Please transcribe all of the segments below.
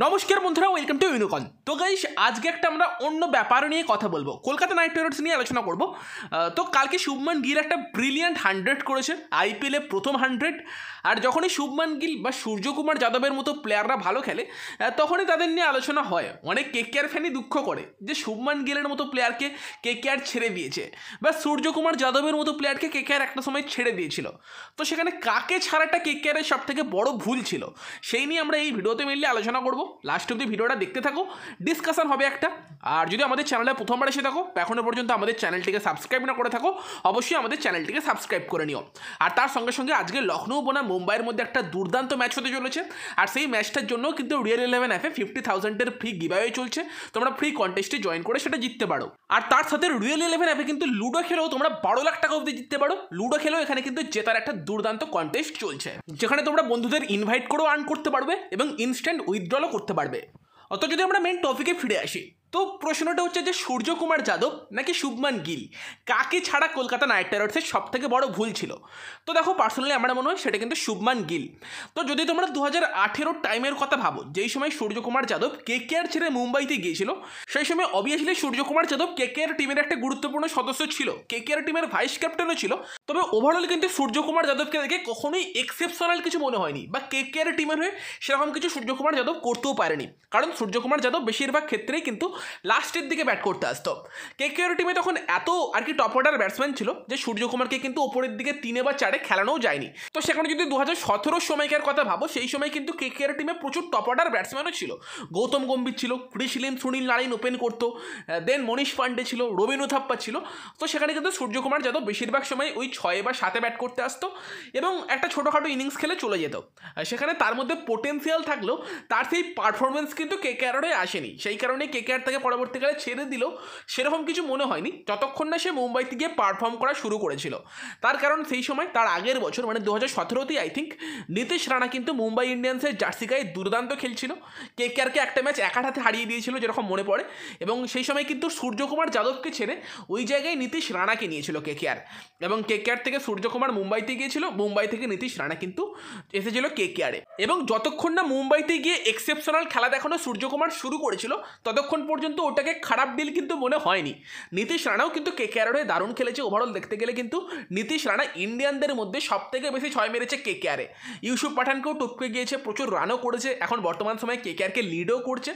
নমস্কার বন্ধুরা welcome to ইউনিকন তো গাইস আজকে একটা আমরা অন্য ব্যাপার নিয়ে কথা বলব। কলকাতা নাইট রাইডার্স নিয়ে আলোচনা করব। তো কালকে শুভমান গিল একটা ব্রিলিয়ান্ট হান্ড্রেড করেছে আইপিএলে প্রথম হান্ড্রেড আর যখনই শুভমান গিল বা সূর্যকুমার যাদবের মতো প্লেয়াররা ভালো খেলে তখনই তাদের নিয়ে আলোচনা হয়। অনেক কে কেকেআর ফ্যানই দুঃখ করে যে শুভমান গিলের মতো প্লেয়ারকে কে কেকেআর ছেড়ে দিয়েছে বা সূর্যকুমার যাদবের মতো প্লেয়ারকে কে কেকেআর একটা সময় ছেড়ে দিয়েছিল। তো সেখানে কাকে ছাড়াটা কেকেআরের সব থেকে বড় ভুল ছিল, সেই নিয়ে আমরা এই ভিডিওতে মিললে আলোচনা করব। লাস্ট অব্দি ভিডিওটা দেখতে থাকো ডিসকাশন হবে একটা। আর যদি আমাদের চ্যানেলে প্রথমবার এসে থাকো এখনও পর্যন্ত আমাদের চ্যানেলটিকে সাবস্ক্রাইব না করে থাকো, অবশ্যই আমাদের চ্যানেলটিকে সাবস্ক্রাইব করে নিও। আর তার সঙ্গে সঙ্গে আজকে লখনৌ বনাম মুম্বাইয়ের মধ্যে একটা দুর্দান্ত ম্যাচ হতে চলেছে। আর সেই ম্যাচটার জন্য কিন্তু রিয়েল ইলেভেন অ্যাপে ফিফটি থাউজেন্ডের ফ্রি গিভাওয়ে চলছে। তোমরা ফ্রি কন্টেস্টে জয়েন করে সেটা জিততে পারো। আর তার সাথে রিয়েল ইলেভেন অ্যাপে কিন্তু লুডো খেলেও তোমরা বারো লাখ টাকা অবধি জিততে পারো। লুডো খেলেও এখানে কিন্তু জেতার একটা দুর্দান্ত কন্টেস্ট চলছে। যেখানে তোমরা বন্ধুদের ইনভাইট করেও আর্ন করতে পারবে এবং ইনস্ট্যান্ট উইথড্রলও করতে পারবে। অত যদি আমরা মেন টপিকে ফিরে আসি তো প্রশ্নটা হচ্ছে যে সূর্যকুমার যাদব নাকি শুভমান গিল? কাকে ছাড়া কলকাতা নাইট রাইডার্সের সব থেকে বড় ভুল ছিল? তো দেখো পার্সোনালি আমার মনে হয় সেটা কিন্তু শুভমান গিল। তো যদি তোমরা দু হাজার টাইমের কথা ভাবো, যেই সময় সূর্যকুমার যাদব কে কে আর ছেড়ে মুম্বাইতে গিয়েছিল, সেই সময় obviously Suryakumar Yadav K K R টিমের একটা গুরুত্বপূর্ণ সদস্য ছিল কে কে আর টিমের ভাইস ক্যাপ্টেনও ছিল। তবে ওভারঅল কিন্তু সূর্যকুমার যাদবকে দেখে কখনোই এক্সেপশনাল কিছু মনে হয়নি বা কে কে আর টিমের হয়ে সেরকম কিছু সূর্যকুমার যাদব করতেও পারেনি। কারণ সূর্যকুমার যাদব বেশিরভাগ ক্ষেত্রেই কিন্তু লাস্টের দিকে ব্যাট করতে আসতো। কে কে টিমে তখন এত আর কি টপ অর্ডার ব্যাটসম্যান ছিল যে সূর্যকুমারকে কিন্তু ওপরের দিকে তিনে বা চারে খেলানোও যায়নি। তো সেখানে যদি দু হাজার সতেরোর সময়কার কথা ভাবো, সেই সময় কিন্তু কে কে টিমে প্রচুর টপ অর্ডার ব্যাটসম্যানও ছিল। গৌতম গম্ভীর ছিল ক্রিসলিন সুনীল নারায়ণ ওপেন করতো দেন মনীষ পান্ডে ছিল, রবীন্দ্র থাপ্পা ছিল। তো সেখানে কিন্তু সূর্যকুমার যাদব বেশিরভাগ সময় ওই ছয়ে বা সাতে ব্যাট করতে আসতো এবং একটা ছোটোখাটো ইনিংস খেলে চলে যেত। সেখানে তার মধ্যে পোটেন্সিয়াল থাকলেও তার সেই পারফরমেন্স কিন্তু কে কে আরে আসেনি। সেই কারণে কে কে আর তাকে পরবর্তীকালে ছেড়ে দিলেও সেরকম কিছু মনে হয়নি। যতক্ষণ না সে মুম্বাইতে গিয়ে পারফর্ম করা শুরু করেছিল। তার কারণ সেই সময়, তার আগের বছর মানে দু হাজার সতেরোতেই আই থিঙ্ক নীতিশ রানা কিন্তু মুম্বাই ইন্ডিয়ান্সের জার্সি গায়ে দুর্দান্ত খেলছিল। কে কে আরকে একটা ম্যাচ এক হাতে হারিয়ে দিয়েছিল যেরকম মনে পড়ে। এবং সেই সময় কিন্তু সূর্যকুমার যাদবকে ছেড়ে ওই জায়গায় নীতিশ রানাকে নিয়েছিল কে কে আর এবং কে কে আর থেকে সূর্যকুমার মুম্বাইতে গিয়েছিল। মুম্বাই থেকে নীতিশ রানা কিন্তু এসেছিল কে কে আরে এবং যতক্ষণ না মুম্বাইতে গিয়ে এক্সেপশনাল খেলা দেখানো সূর্যকুমার শুরু করেছিল, ততক্ষণ পর্যন্ত ওটাকে খারাপ ডিল কিন্তু মনে হয়নি। নীতিশ রানাও কিন্তু কে কে আরের হয়ে দারুণ খেলেছে ওভারঅল দেখতে গেলে কিন্তু। নীতিশ রানা ইন্ডিয়ানদের মধ্যে সব থেকে বেশি ছয় মেরেছে কে কে আরে ইউসুফ পাঠানকেও টপকে গিয়েছে, প্রচুর রানও করেছে, এখন বর্তমান সময়ে কে কে আরকে লিডও করছে।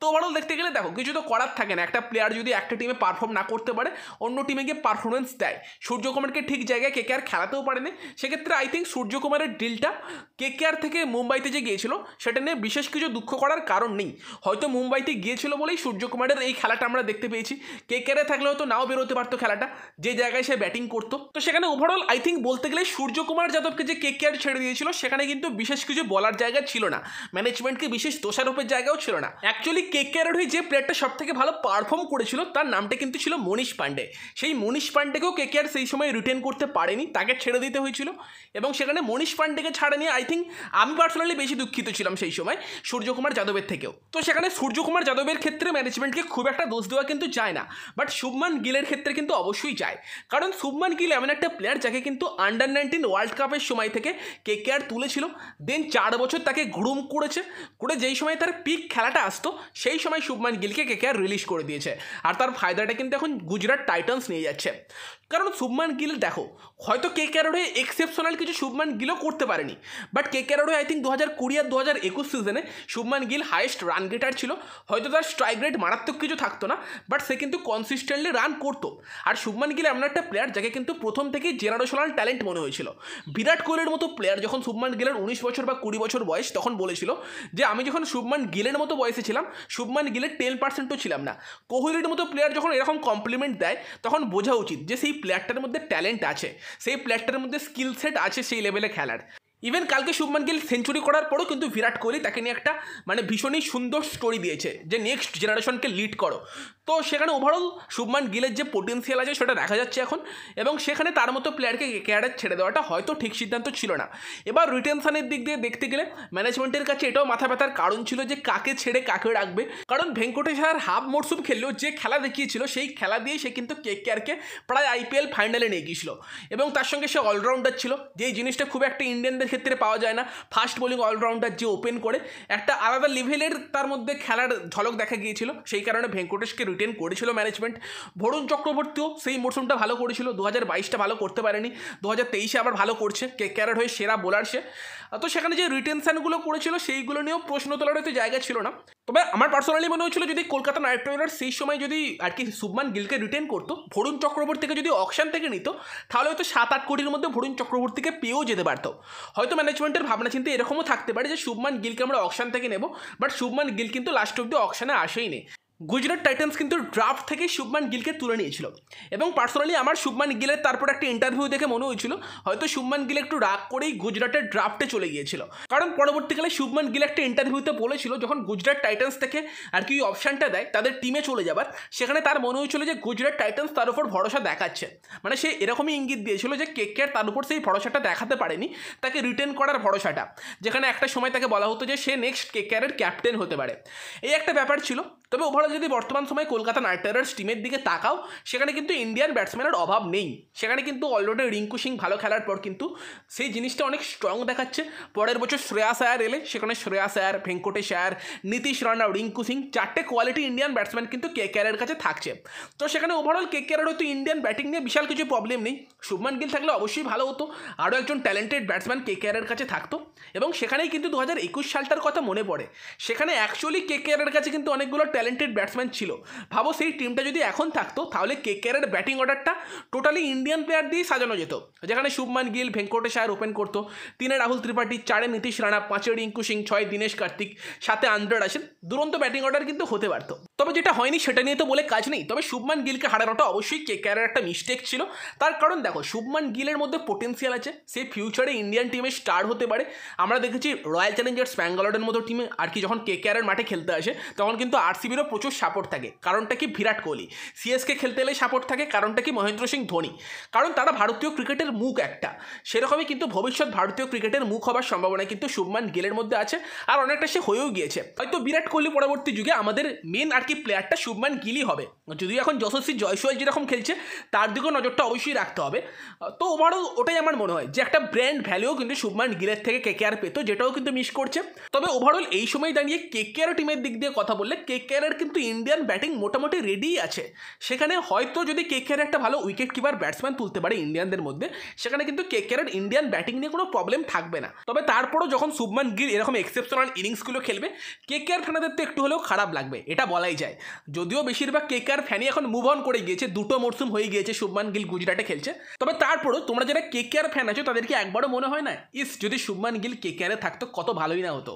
তো ওভারঅল দেখতে গেলে দেখো, কিছু তো করার থাকে না। একটা প্লেয়ার যদি একটা টিমে পারফর্ম না করতে পারে, অন্য টিমে গিয়ে পারফরমেন্স দেয়। সূর্যকুমারকে ঠিক জায়গায় কে কে আর খেলাতেও পারেনি। সেক্ষেত্রে আই থিঙ্ক সূর্যকুমারের ডিলটা কে কে আর থেকে মুম্বাইতে যে গিয়েছিল, সেটা নিয়ে বিশেষ কিছু দুঃখ করার কারণ নেই। হয়তো মুম্বাইতে গিয়েছিল বলেই সূর্যকুমারের এই খেলাটা আমরা দেখতে পেয়েছি। কে কেরে থাকলে হয়তো নাও বেরোতে পারতো খেলাটা। যে জায়গায় সে ব্যাটিং করতো। তো সেখানে ওভারঅল আই থিঙ্ক বলতে গেলে সূর্যকুমার যাদবকে যে কে কে আর ছেড়ে দিয়েছিল, সেখানে কিন্তু বিশেষ কিছু বলার জায়গা ছিল না। ম্যানেজমেন্টকে বিশেষ দোষারোপের জায়গাও ছিল না। অ্যাকচুয়ালি কে কে আর হয়ে যে প্লেয়ারটা সব থেকে ভালো পারফর্ম করেছিল, তার নামটা কিন্তু ছিল মনীষ পান্ডে। সেই মনীষ পান্ডেকেও কে কে আর সেই সময় রিটেন করতে পারেনি, তাকে ছেড়ে দিতে হয়েছিল। এবং সেখানে মনীষ পান্ডেকে ছাড়া নিয়ে আই থিঙ্ক আমি পার্সোনালি বেশি দুঃখিত ছিলাম সেই সময় সূর্যকুমার যাদবের থেকেও। তো সেখানে সূর্যকুমার যাদবের ক্ষেত্রে ম্যানেজমেন্টকে খুব একটা দোষ দেওয়া কিন্তু যায় না। বাট শুভমান গিলের ক্ষেত্রে কিন্তু অবশ্যই যায়। কারণ শুভমান গিল এমন একটা প্লেয়ার যাকে কিন্তু আন্ডার নাইনটিন ওয়ার্ল্ড কাপের সময় থেকে কে কে আর তুলেছিল। দেন চার বছর তাকে গ্রুম করেছে। করে যেই সময় তার পিক খেলাটা আসতো, সেই সময় শুভমান গিলকে কে কে আর রিলিজ করে দিয়েছে। আর তার ফায়দাটা কিন্তু এখন গুজরাট টাইটান্স নিয়ে যাচ্ছে। কারণ শুভমান গিল, দেখো, হয়তো কে ক্যারোডে এক্সেপশনাল কিছু শুভমান গিলও করতে পারেনি বাট কে ক্যারোডে আই থিঙ্ক দু হাজার কুড়ি আর দু হাজার একুশ সিজনে Shubman Gill highest run getter ছিল, হয়তো তার স্ট্রাইক রেট মারাত্মক কিছু থাকতো না বাট সে কিন্তু কনসিস্টেন্টলি রান করতো, আর শুভমান গিল এমন একটা প্লেয়ার যাকে কিন্তু প্রথম থেকেই জেনারেশনাল ট্যালেন্ট মনে হয়েছিল, বিরাট কোহলির মতো প্লেয়ার যখন শুভমান গিলের উনিশ বছর বা কুড়ি বছর বয়স তখন বলেছিল যে, আমি যখন শুভমান গিলের মতো বয়সে ছিলাম, শুভমান গিলের টেন পার্সেন্টও ছিলাম না, কোহলির মতো প্লেয়ার যখন এরকম কমপ্লিমেন্ট দেয়, তখন বোঝা উচিত যে, সেই প্লেয়ারটার মধ্যে ট্যালেন্ট আছে সেই প্লেয়ারটার মধ্যে স্কিল সেট আছে সেই লেভেলে খেলার। ইভেন কালকে শুভমান গিল সেঞ্চুরি করার পরও কিন্তু বিরাট কোহলি তাকে নিয়ে একটা মানে ভীষণই সুন্দর স্টোরি দিয়েছে যে নেক্সট জেনারেশনকে লিড করো। তো সেখানে ওভারঅল শুভমান গিলের যে পোটেন্সিয়াল আছে সেটা দেখা যাচ্ছে এখন এবং সেখানে তার মতো প্লেয়ারকে ক্যারিয়ার ছেড়ে দেওয়াটা হয়তো ঠিক সিদ্ধান্ত ছিল না। এবার রিটেনশনের দিক দিয়ে দেখতে গেলে ম্যানেজমেন্টের কাছে এটাও মাথা ব্যথার কারণ ছিল যে কাকে ছেড়ে কাকে রাখবে। কারণ ভেঙ্কটেশ আর হাফ মরসুম খেললেও যে খেলা দেখিয়েছিল সেই খেলা দিয়ে সে কিন্তু কে কেয়ারকে প্রায় আইপিএল ফাইনালে নিয়ে গিয়েছিল। এবং তার সঙ্গে সে অলরাউন্ডার ছিল। যেই জিনিসটা খুব একটা ইন্ডিয়ানদের ক্ষেত্রে পাওয়া যায় না। ফাস্ট বোলিং অলরাউন্ডার যে ওপেন করে, একটা আলাদা লেভেলের তার মধ্যে খেলার ঝলক দেখা গিয়েছিল। সেই কারণে ভেঙ্কটেশকে রিটেন করেছিল ম্যানেজমেন্ট ভরুণ চক্রবর্তীও সেই মরশুমটা ভালো করেছিল। দু হাজার বাইশটা ভালো করতে পারেনি। দু হাজার তেইশে আবার ভালো করছে। কে ক্যারেট হয়ে সেরা বোলার সে। তো সেখানে যে রিটেনশানগুলো করেছিল, সেইগুলো নিয়েও প্রশ্ন তোলার হয়তো জায়গা ছিল না। তবে আমার পার্সোনালি মনে হয়েছিল যদি কলকাতা নাইট রাইডার্স সেই সময় যদি আর কি শুভমান গিলকে রিটেন করতো ভরুণ চক্রবর্তীকে যদি অকশান থেকে নিত, তাহলে হয়তো সাত আট কোটির মধ্যে ভরুণ চক্রবর্তীকে পেয়েও যেতে পারতো। হয়তো ম্যানেজমেন্টের ভাবনা চিন্তা এরকমও থাকতে পারে যে শুভমান গিলকে আমরা অকশান থেকে নেব বাট শুভমান গিল কিন্তু লাস্ট অব্দি অকশানে আসেই নেই গুজরাট টাইটান্স কিন্তু ড্রাফট থেকেই শুভমান গিলকে তুলে নিয়েছিল। এবং পার্সোনালি আমার শুভমান গিলের তারপর একটা ইন্টারভিউ দেখে মনে হয়েছিল, হয়তো শুভমান গিল একটু রাগ করেই গুজরাটের ড্রাফটে চলে গিয়েছিল। কারণ পরবর্তীকালে শুভমান গিল একটা ইন্টারভিউতে বলেছিল, যখন গুজরাট টাইটান্স থেকে আর কি অপশানটা দেয় তাদের টিমে চলে যাবার, সেখানে তার মনে হয়েছিল যে গুজরাট টাইটান্স তার উপর ভরসা দেখাচ্ছে। মানে সে এরকমই ইঙ্গিত দিয়েছিল যে কে কে তার উপর সেই ভরসাটা দেখাতে পারেনি, তাকে রিটেন করার ভরসাটা। যেখানে একটা সময় তাকে বলা হতো যে সে নেক্সট কে কেয়ারের ক্যাপ্টেন হতে পারে। এই একটা ব্যাপার ছিল। তবে ওভারঅল যদি বর্তমান সময়ে কলকাতা নাইট রাইডার্স টিমের দিকে তাকাও, সেখানে কিন্তু ইন্ডিয়ান ব্যাটসম্যানের অভাব নেই। সেখানে কিন্তু অলরেডি রিঙ্কু সিং ভালো খেলার পর কিন্তু সেই জিনিসটা অনেক স্ট্রং দেখাচ্ছে। পরের বছর শ্রেয়াস আয়ার এলে, সেখানে শ্রেয়াস আয়ার ভেঙ্কটেশ আয়ার নীতিশ রানা, রিঙ্কু সিং, চারটে কোয়ালিটি ইন্ডিয়ান ব্যাটসম্যান কিন্তু কে কেয়ারের কাছে থাকছে। তো সেখানে ওভারঅল কে কেয়ারের হয়তো ইন্ডিয়ান ব্যাটিং নিয়ে বিশাল কিছু প্রবলেম নেই। শুভমান গিল থাকলে অবশ্যই ভালো হতো। আরও একজন ট্যালেন্টেড ব্যাটসম্যান কে কেয়ারের কাছে থাকতো। এবং সেখানেই কিন্তু দু সালটার কথা মনে পড়ে। সেখানে অ্যাকচুয়ালি কে কেয়ারের কাছে কিন্তু অনেকগুলো ট্যালেন্টেড ব্যাটসম্যান ছিল। ভাবো সেই টিমটা যদি এখন থাকতো, তাহলে কে কেয়ারের ব্যাটিং অর্ডারটা টোটালি ইন্ডিয়ান প্লেয়ার দিয়েই সাজানো যেত। যেখানে শুভমান গিল, ভেঙ্কটেশ আয়ার ওপেন করতো। তিনে রাহুল ত্রিপাঠী, চারে নীতিশ রানা, পাঁচে রিঙ্কু সিং, ছয় দীনেশ কার্তিক সাথে আন্ড্রেড আসেন দুরন্ত ব্যাটিং অর্ডার কিন্তু হতে পারতো। তবে যেটা হয়নি সেটা নিয়ে তো বলে কাজ নেই। তবে শুভমান গিলকে হারানোটা অবশ্যই কে কেয়ারের একটা মিস্টেক ছিল। তার কারণ দেখো, শুভমান গিলের মধ্যে পোটেন্সিয়াল আছে। সে ফিউচারে ইন্ডিয়ান টিমে স্টার হতে পারে। আমরা দেখেছি রয়্যাল চ্যালেঞ্জার্স ব্যাঙ্গালোরের মতো টিমে আর কি যখন কে কেয়ারের মাঠে খেলতে আসে, তখন কিন্তু আরসিবিরও প্রচুর সাপোর্ট থাকে। কারণটা কি? বিরাট কোহলি। সিএসকে খেলতে এলে সাপোর্ট থাকে, কারণটা কি? মহেন্দ্র সিং, ধোনি। কারণ তারা ভারতীয় ক্রিকেটের মুখ একটা। সেরকমই কিন্তু ভবিষ্যৎ ভারতীয় ক্রিকেটের মুখ হবার সম্ভাবনা কিন্তু শুভমান গিলের মধ্যে আছে, আর অনেকটা সে হয়েও গিয়েছে। হয়তো বিরাট কোহলি পরবর্তী যুগে আমাদের মেন আর কি প্লেয়ারটা শুভমান গিলই হবে। যদিও এখন যশস্বী জয়সওয়াল যেরকম খেলছে, তার দিকেও নজরটা অবশ্যই রাখতে হবে। তো ওভারঅল ওটাই আমার মনে হয় যে একটা ব্র্যান্ড ভ্যালুও কিন্তু শুভমান গিলের থেকে কে কে আর পেতো, যেটাও কিন্তু মিস করছে। তবে ওভারঅল এই সময় দাঁড়িয়ে কে কে আর টিমের দিক দিয়ে কথা বললে কে কে আর কিন্তু ইন্ডিয়ান ব্যাটিং মোটামুটি রেডিই আছে। সেখানে হয়তো যদি কে কে আর একটা ভালো উইকেট কিপার ব্যাটসম্যান তুলতে পারে ইন্ডিয়ানদের মধ্যে, সেখানে কিন্তু কে কে আর ইন্ডিয়ান ব্যাটিং নিয়ে কোনো প্রবলেম থাকবে না। তবে তারপরও যখন শুভমান গিল এরকম এক্সেপশনাল ইনিংসগুলো খেলবে কে কে আর ফ্যানাদের তো একটু হলেও খারাপ লাগবে, এটা বলাই যায়। যদিও বেশিরভাগ কে কে আর ফ্যানই এখন মুভ অন করে গিয়েছে, দুটো মরসুম হয়ে গিয়েছে শুভমান গিল গুজরাটে খেলছে। তবে তারপরও তোমরা যারা কে কে আর ফ্যান আছো, তাদেরকে একবারও মনে হয় না, ইস, যদি শুভমান গিল কে কে আরে থাকতো, কত ভালোই না হতো।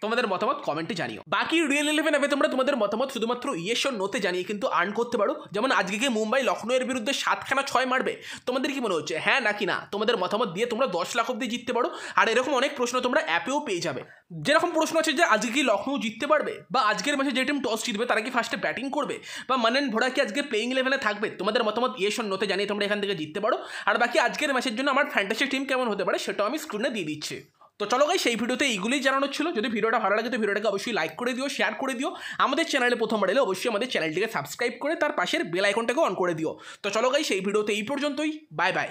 তোমাদের মতামত কমেন্টে জানিও। বাকি রিয়েল ইলেভেন অ্যাপে তোমরা তোমাদের মতামত শুধুমাত্র ইয়েস নোতে জানিয়ে কিন্তু আর্ন করতে পারো। যেমন আজকে গিয়ে মুম্বাই লখনৌয়ের বিরুদ্ধে সাতখানা ছয় মারবে। তোমাদের কি মনে হচ্ছে? হ্যাঁ নাকি না? তোমাদের মতামত দিয়ে তোমরা দশ লাখ অব্দি জিততে পারো। আর এরকম অনেক প্রশ্ন তোমরা অ্যাপেও পেয়ে যাবে। যেরকম প্রশ্ন আছে যে আজকে কি লখনৌ জিততে পারবে? বা আজকের ম্যাচে যে টিম টস জিতবে, তারা কি ফার্স্টে ব্যাটিং করবে? বা মানেন ভোড়া কি আজকে প্লেইং ইলেভেনে থাকবে? তোমাদের মতামত ইয়েস নোতে জানিয়ে তোমরা এখান থেকে জিততে পারো। আর বাকি আজকের ম্যাচের জন্য আমার ফ্যান্টাসি টিম কেমন হতে পারে, সেটাও আমি স্ক্রিনে দিয়ে দিচ্ছি। তো চলো গাই সেই ভিডিওতে এইগুলোই জানানোর ছিল। যদি ভিডিওটা ভালো লাগে, তো ভিডিওটাকে অবশ্যই লাইক করে দিও শেয়ার করে দিও। আমাদের চ্যানেলে প্রথমবার এলে অবশ্যই আমাদের চ্যানেলটিকে সাবস্ক্রাইব করে, তার পাশের বেল আইকনটাকে অন করে দিও। তো চলো গাই সেই ভিডিওতে এই পর্যন্তই। Bye bye